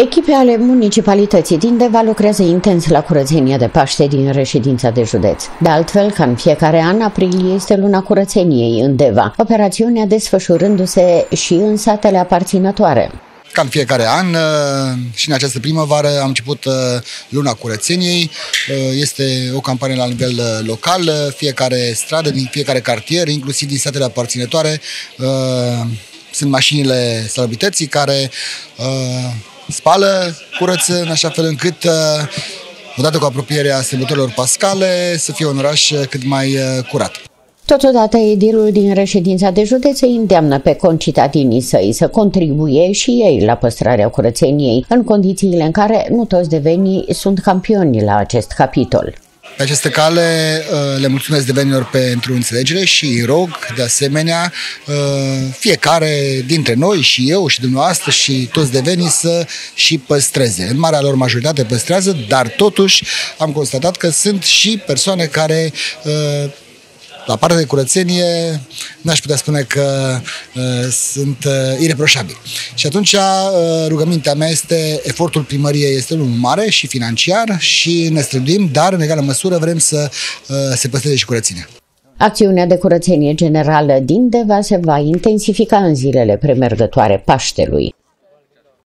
Echipe ale municipalității din Deva lucrează intens la curățenia de Paște din reședința de județ. De altfel, ca în fiecare an, aprilie este luna curățeniei în Deva, operațiunea desfășurându-se și în satele aparținătoare. Ca în fiecare an uh, și în această primăvară am început uh, luna curățeniei. Uh, este o campanie la nivel local, fiecare stradă din fiecare cartier, inclusiv din satele aparținătoare, sunt mașinile salubrității care spală, curăță în așa fel încât odată cu apropierea sărbătorilor pascale să fie un oraș cât mai curat. Totodată, edilul din reședința de județ îi îndeamnă pe concitadinii săi să contribuie și ei la păstrarea curățeniei, în condițiile în care nu toți devenii sunt campioni la acest capitol. Pe aceste cale uh, le mulțumesc devenilor pentru înțelegere și îi rog, de asemenea, uh, fiecare dintre noi și eu și dumneavoastră și toți devenii să și păstreze. În marea lor majoritate păstrează, dar totuși am constatat că sunt și persoane care uh, la partea de curățenie, n-aș putea spune că uh, sunt uh, ireproșabili. Și atunci uh, rugămintea mea este, efortul primăriei este unul mare și financiar și ne străduim, dar în egală măsură vrem să uh, se păstreze și curățenia. Acțiunea de curățenie generală din Deva se va intensifica în zilele premergătoare Paștelui.